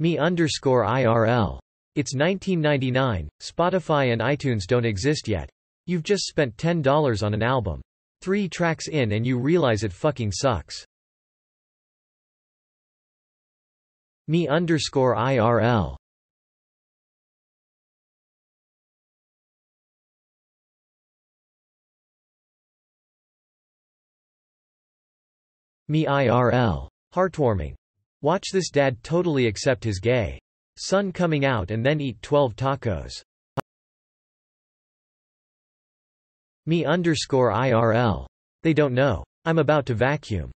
Me underscore IRL. It's 1999, Spotify and iTunes don't exist yet. You've just spent $10 on an album. Three tracks in and you realize it fucking sucks. Me underscore IRL. Me IRL. Heartwarming. Watch this dad totally accept his gay son coming out and then eat 12 tacos. Me underscore IRL. They don't know. I'm about to vacuum.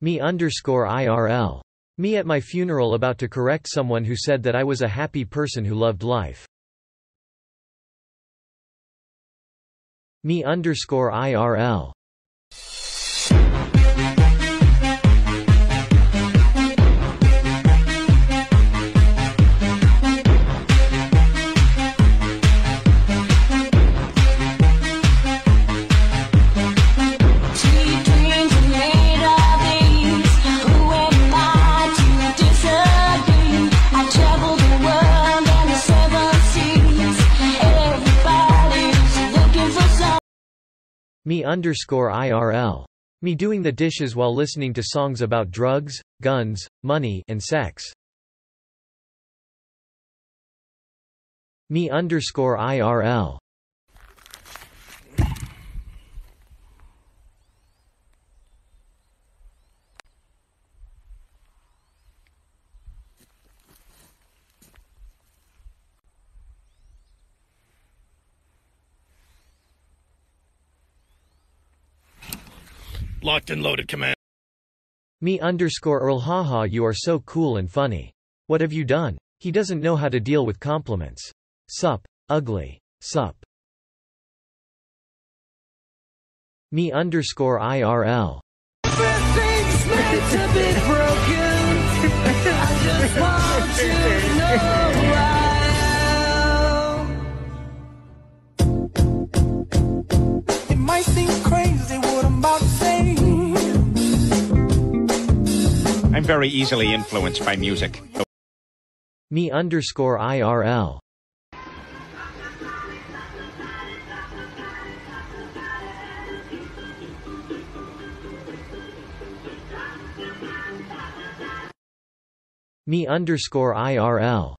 Me underscore IRL. Me at my funeral about to correct someone who said that I was a happy person who loved life. Me underscore IRL. Me underscore IRL. Me doing the dishes while listening to songs about drugs, guns, money, and sex. Me underscore IRL. Locked and loaded, command. Me underscore Earl haha you are so cool and funny. What have you done? He doesn't know how to deal with compliments. Sup. Ugly. Sup. Me underscore IRL. Everything's meant to be broken. I just want to know why. It might seem crazy I'm very easily influenced by music. Me underscore IRL. Me underscore IRL.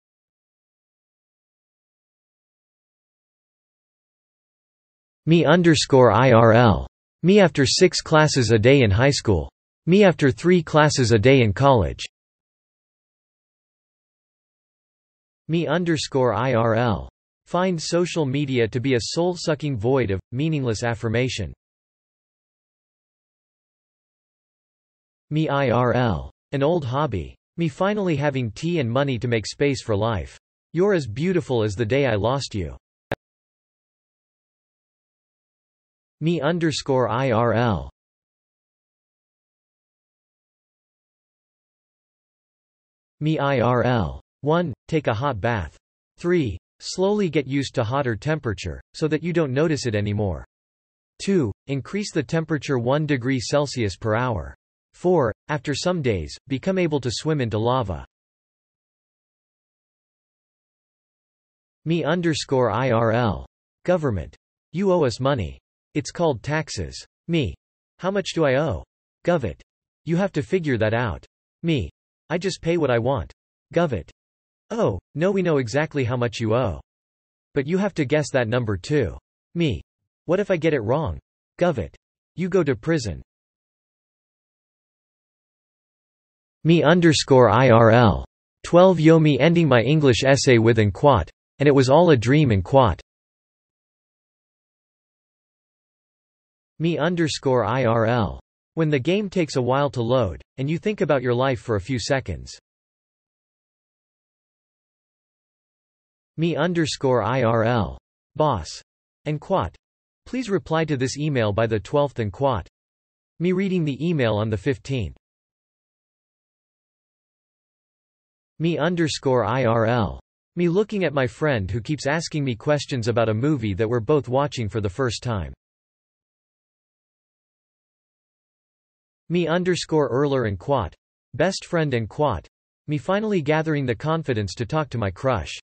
Me underscore IRL. Me after six classes a day in high school. Me after three classes a day in college. Me underscore IRL. Find social media to be a soul-sucking void of, meaningless affirmation. Me IRL. An old hobby. Me finally having tea and money to make space for life. You're as beautiful as the day I lost you. Me underscore IRL. Me IRL. 1. Take a hot bath. 3. Slowly get used to hotter temperature, so that you don't notice it anymore. 2. Increase the temperature 1 degree Celsius per hour. 4. After some days, become able to swim into lava. Me underscore IRL. Government. You owe us money. It's called taxes. Me. How much do I owe? Gov it. You have to figure that out. Me. I just pay what I want. Gov. Oh, no we know exactly how much you owe. But you have to guess that number too. Me. What if I get it wrong? Gov. You go to prison. Me underscore IRL. 12 yo me ending my English essay with and quat. And it was all a dream and quat. Me underscore IRL. When the game takes a while to load, and you think about your life for a few seconds. Me underscore IRL. Boss. And quat. Please reply to this email by the 12th and quat. Me reading the email on the 15th. Me underscore IRL. Me looking at my friend who keeps asking me questions about a movie that we're both watching for the first time. Me underscore Erler and Quat. Best friend and quat. Me finally gathering the confidence to talk to my crush.